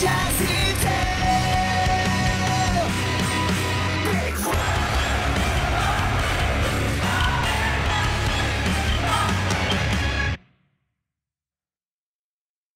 Jazzy